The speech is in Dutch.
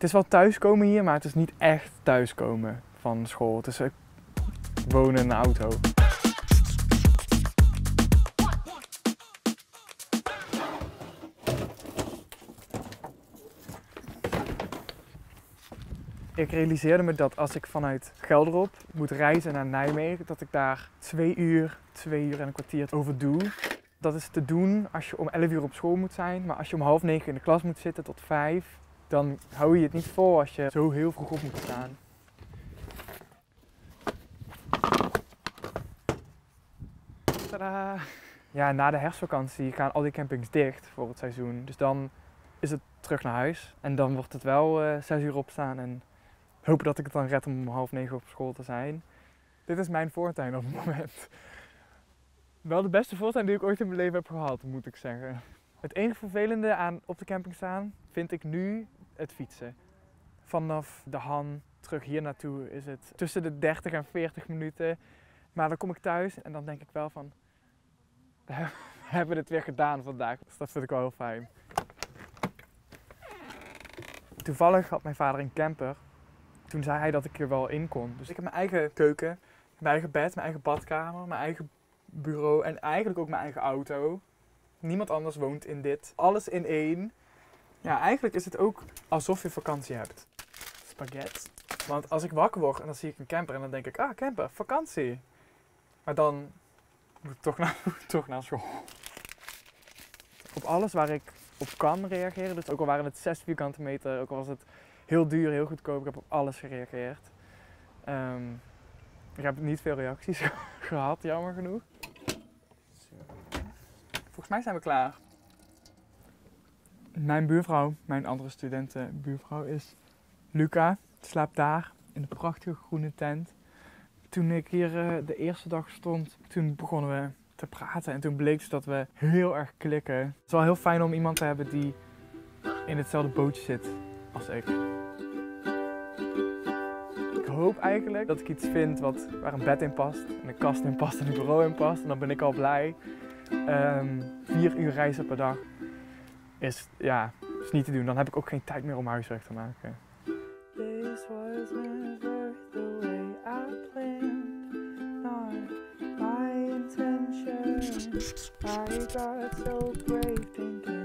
Het is wel thuiskomen hier, maar het is niet echt thuiskomen van school. Het is wonen in een auto. Ik realiseerde me dat als ik vanuit Gelderop moet reizen naar Nijmegen, dat ik daar twee uur, twee uur en een kwartier over doe. Dat is te doen als je om 11 uur op school moet zijn, maar als je om half negen in de klas moet zitten tot vijf, dan hou je het niet vol als je zo heel vroeg op moet staan. Tadaa! Ja, na de herfstvakantie gaan al die campings dicht voor het seizoen. Dus dan is het terug naar huis. En dan wordt het wel uh, zes uur opstaan en hopen dat ik het dan red om om half negen op school te zijn. Dit is mijn voortuin op het moment. Wel de beste voortuin die ik ooit in mijn leven heb gehad, moet ik zeggen. Het enige vervelende aan op de camping staan vind ik nu het fietsen. Vanaf de Han terug hier naartoe is het tussen de 30 en 40 minuten. Maar dan kom ik thuis en dan denk ik wel van, we hebben het weer gedaan vandaag. Dus dat vind ik wel heel fijn. Toevallig had mijn vader een camper. Toen zei hij dat ik er wel in kon. Dus ik heb mijn eigen keuken, mijn eigen bed, mijn eigen badkamer, mijn eigen bureau en eigenlijk ook mijn eigen auto. Niemand anders woont in dit. Alles in één. Ja, eigenlijk is het ook alsof je vakantie hebt. Spaghetti. Want als ik wakker word en dan zie ik een camper en dan denk ik, ah, camper, vakantie. Maar dan moet ik toch naar, toch naar school. Op alles waar ik op kan reageren, dus ook al waren het 6 vierkante meter, ook al was het heel duur, heel goedkoop, ik heb op alles gereageerd. Um, ik heb niet veel reacties gehad, jammer genoeg. Volgens mij zijn we klaar. Mijn buurvrouw, mijn andere studentenbuurvrouw, is Luca. Slaapt daar in de prachtige groene tent. Toen ik hier uh, de eerste dag stond, toen begonnen we te praten. En toen bleek dat we heel erg klikken. Het is wel heel fijn om iemand te hebben die in hetzelfde bootje zit als ik. Ik hoop eigenlijk dat ik iets vind wat, waar een bed in past, en een kast in past en een bureau in past. En dan ben ik al blij. Um, vier uur reizen per dag is, ja, is niet te doen. Dan heb ik ook geen tijd meer om huiswerk te maken. This was never the way I planned, not my intention. I got so brave thinking